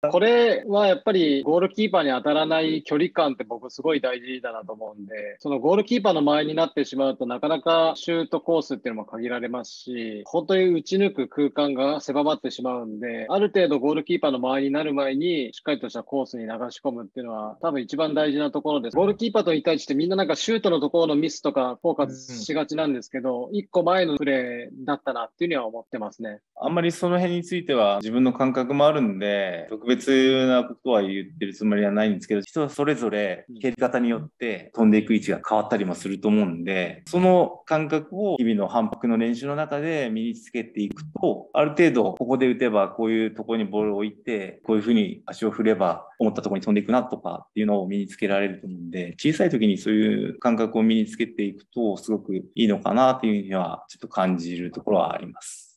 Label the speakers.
Speaker 1: これはやっぱりゴールキーパーに当たらない距離感って僕すごい大事だなと思うんで、そのゴールキーパーの前になってしまうとなかなかシュートコースっていうのも限られますし、本当に打ち抜く空間が狭まってしまうんで、ある程度ゴールキーパーの周りになる前にしっかりとしたコースに流し込むっていうのは多分一番大事なところです。ゴールキーパーとに対してみんななんかシュートのところのミスとかフォーカスしがちなんですけど、一、個前のプレーだったなっていうには思ってますね。
Speaker 2: あんまりその辺については自分の感覚もあるんで、特別なことは言ってるつもりはないんですけど、人はそれぞれ蹴り方によって飛んでいく位置が変わったりもすると思うんで、その感覚を日々の反復の練習の中で身につけていくと、ある程度ここで打てばこういうところにボールを置いて、こういうふうに足を振れば思ったところに飛んでいくなとかっていうのを身につけられると思うんで、小さい時にそういう感覚を身につけていくと、すごくいいのかなっていうふうにはちょっと感じるところはあります。